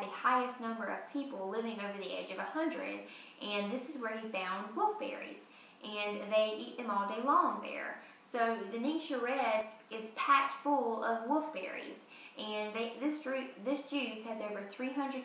the highest number of people living over the age of 100, and this is where he found wolfberries. And they eat them all day long there. So the Red is packed full of wolfberries. And they, this, this juice has over 300%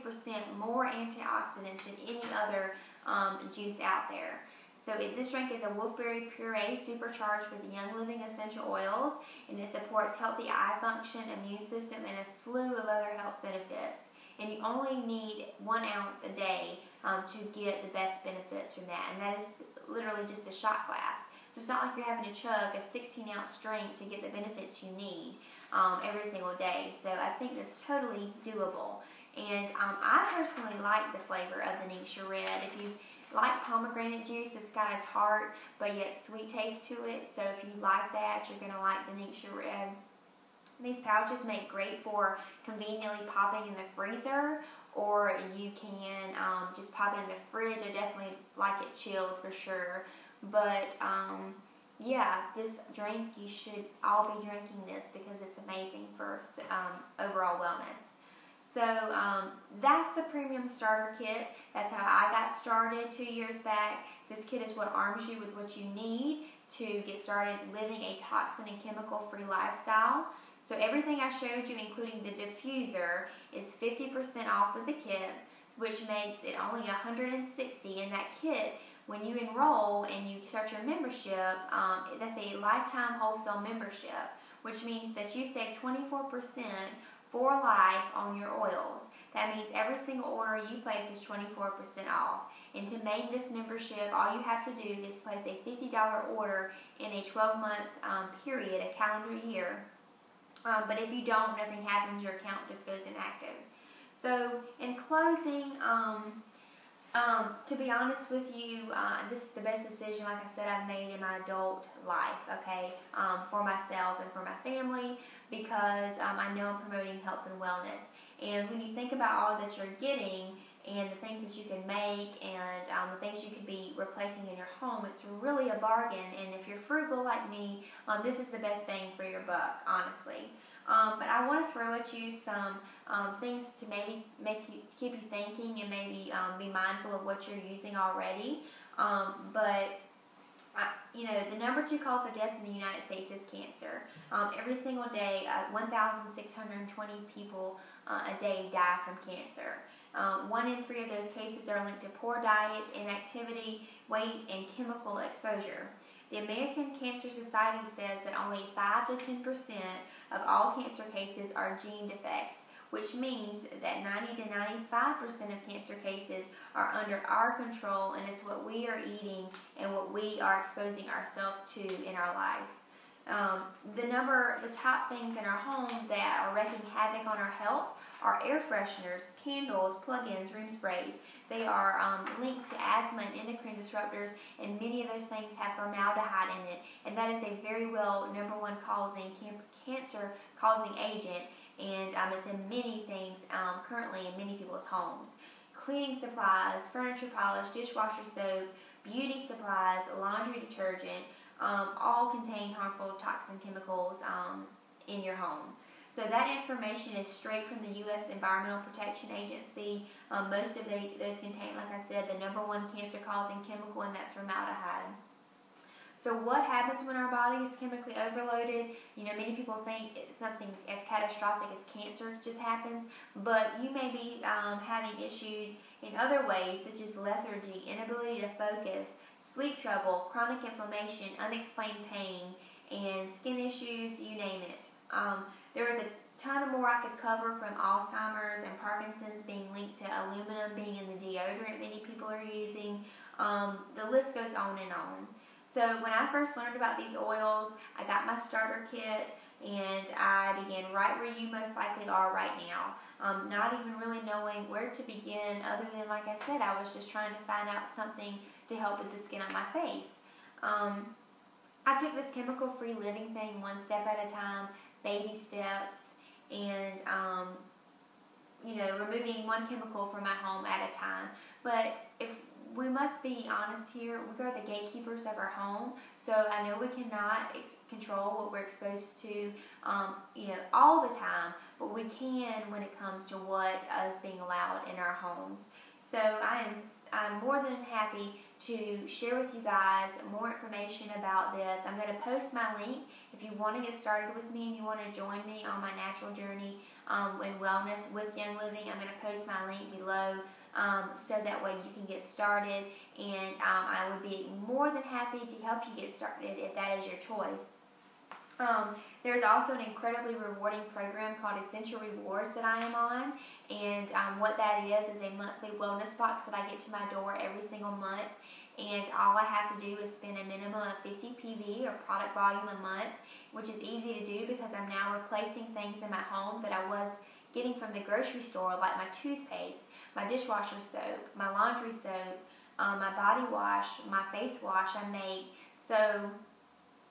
more antioxidants than any other um, juice out there. So it, this drink is a wolfberry puree supercharged with Young Living essential oils, and it supports healthy eye function, immune system, and a slew of other health benefits. And you only need one ounce a day um, to get the best benefits from that, and that is literally just a shot glass. So it's not like you're having to chug a 16 ounce drink to get the benefits you need um, every single day. So I think that's totally doable. And um, I personally like the flavor of the Ningxia Red. If you like pomegranate juice, it's got a tart but yet sweet taste to it. So if you like that, you're going to like the Ningxia Red. These pouches make great for conveniently popping in the freezer or you can um, just pop it in the fridge. I definitely like it chilled for sure. But um, yeah, this drink, you should all be drinking this because it's amazing for um, overall wellness. So um, that's the premium starter kit. That's how I got started two years back. This kit is what arms you with what you need to get started living a toxin and chemical free lifestyle. So everything I showed you, including the diffuser, is 50% off with the kit, which makes it only 160 in that kit. When you enroll and you start your membership, um, that's a lifetime wholesale membership, which means that you save 24% for life on your oils. That means every single order you place is 24% off. And to make this membership, all you have to do is place a $50 order in a 12 month um, period, a calendar year. Um, but if you don't, nothing happens, your account just goes inactive. So, in closing, um, um, to be honest with you, uh, this is the best decision, like I said, I've made in my adult life, okay, um, for myself and for my family because um, I know I'm promoting health and wellness. And when you think about all that you're getting that you can make and um, the things you could be replacing in your home, it's really a bargain. And if you're frugal like me, um, this is the best bang for your buck, honestly. Um, but I want to throw at you some um, things to maybe make you keep you thinking and maybe um, be mindful of what you're using already. Um, but I, you know, the number two cause of death in the United States is cancer. Um, every single day, uh, 1,620 people uh, a day die from cancer. Um, one in three of those cases are linked to poor diet, inactivity, weight, and chemical exposure. The American Cancer Society says that only 5 to 10 percent of all cancer cases are gene defects, which means that 90 to 95 percent of cancer cases are under our control, and it's what we are eating and what we are exposing ourselves to in our life. Um, the number, the top things in our home that are wreaking havoc on our health are air fresheners, candles, plug-ins, room sprays. They are um, linked to asthma and endocrine disruptors, and many of those things have formaldehyde in it, and that is a very well number one causing cancer causing agent, and um, it's in many things um, currently in many people's homes. Cleaning supplies, furniture polish, dishwasher soap, beauty supplies, laundry detergent, um, all contain harmful toxin chemicals um, in your home. So that information is straight from the U.S. Environmental Protection Agency. Um, most of they, those contain, like I said, the number one cancer-causing chemical, and that's formaldehyde. So what happens when our body is chemically overloaded? You know, many people think something as catastrophic as cancer just happens, but you may be um, having issues in other ways, such as lethargy, inability to focus, sleep trouble, chronic inflammation, unexplained pain, and skin issues, you name it. Um, there is a ton of more I could cover from Alzheimer's and Parkinson's being linked to aluminum being in the deodorant many people are using. Um, the list goes on and on. So when I first learned about these oils, I got my starter kit and I began right where you most likely are right now. Um, not even really knowing where to begin other than, like I said, I was just trying to find out something to help with the skin on my face. Um, I took this chemical-free living thing one step at a time baby steps and um, you know removing one chemical from my home at a time but if we must be honest here we are the gatekeepers of our home so i know we cannot control what we're exposed to um, you know all the time but we can when it comes to what is being allowed in our homes. So I am I'm more than happy to share with you guys more information about this. I'm going to post my link if you want to get started with me and you want to join me on my natural journey um, in wellness with Young Living. I'm going to post my link below um, so that way you can get started and um, I would be more than happy to help you get started if that is your choice. Um, there's also an incredibly rewarding program called Essential Rewards that I am on, and um, what that is is a monthly wellness box that I get to my door every single month, and all I have to do is spend a minimum of 50 PV or product volume a month, which is easy to do because I'm now replacing things in my home that I was getting from the grocery store, like my toothpaste, my dishwasher soap, my laundry soap, um, my body wash, my face wash I make. So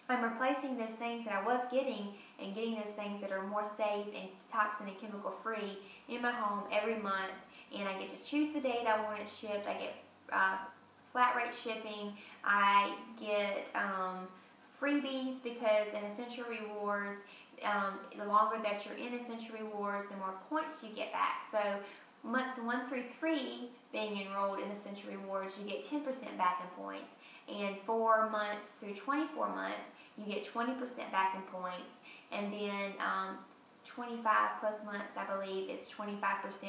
I'm replacing those things that I was getting and getting those things that are more safe and toxin and chemical free in my home every month. And I get to choose the date I want it shipped. I get uh, flat rate shipping. I get um, freebies because in Essential Rewards, um, the longer that you're in Essential Rewards, the more points you get back. So months one through three being enrolled in Essential Rewards, you get 10% back in points. And four months through 24 months, you get 20% back in points. And then um, 25 plus months, I believe, it's 25%,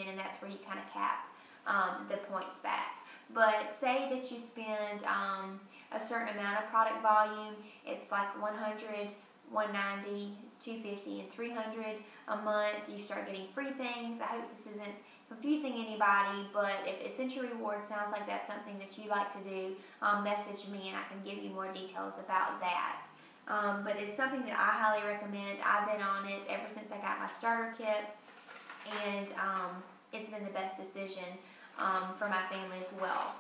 and that's where you kind of cap um, the points back. But say that you spend um, a certain amount of product volume, it's like 100, 190, 250, and 300 a month. You start getting free things. I hope this isn't confusing anybody, but if Essential Rewards sounds like that's something that you like to do, um, message me and I can give you more details about that. Um, but it's something that I highly recommend. I've been on it ever since I got my starter kit, and um, it's been the best decision um, for my family as well.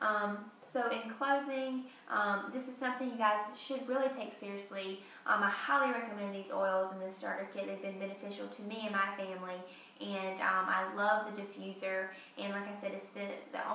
Um, so in closing, um, this is something you guys should really take seriously. I highly recommend these oils in this starter kit. They've been beneficial to me and my family, and um, I love the diffuser. And like I said, it's the, the only